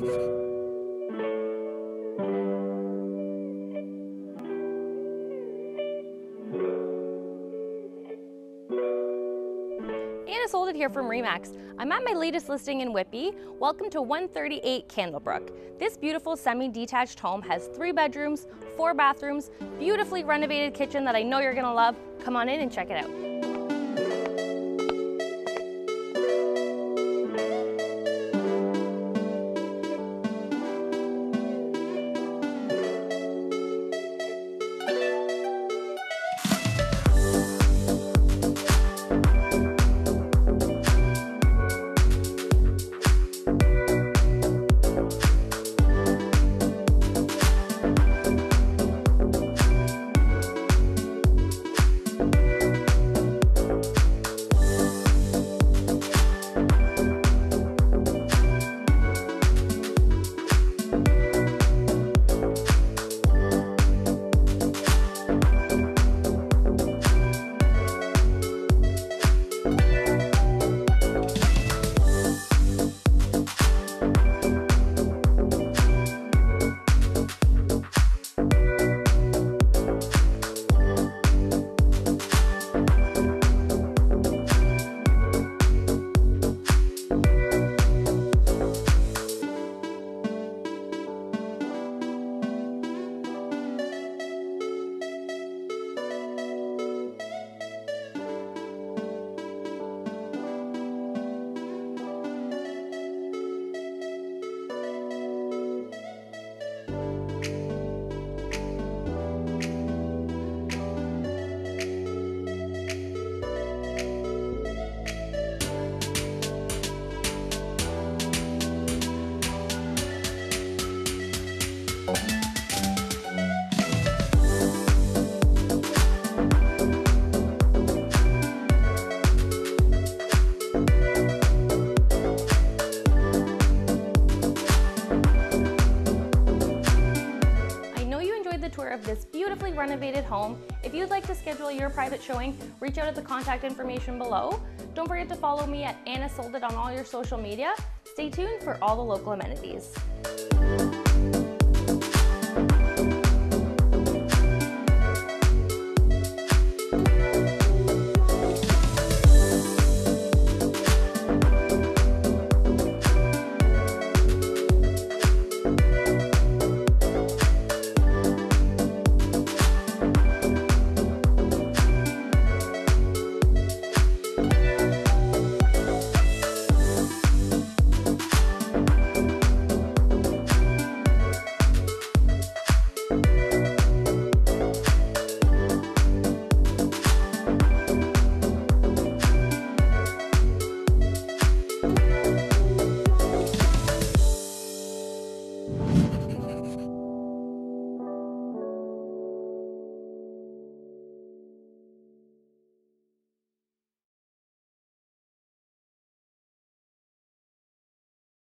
Anna Sold It here from Remax. I'm at my latest listing in Whitby. Welcome to 138 Candlebrook. This beautiful semi-detached home has three bedrooms, four bathrooms, beautifully renovated kitchen that I know you're gonna love. Come on in and check it out. The tour of this beautifully renovated home. If you'd like to schedule your private showing, reach out at the contact information below. Don't forget to follow me at Anna Sold It on all your social media. Stay tuned for all the local amenities.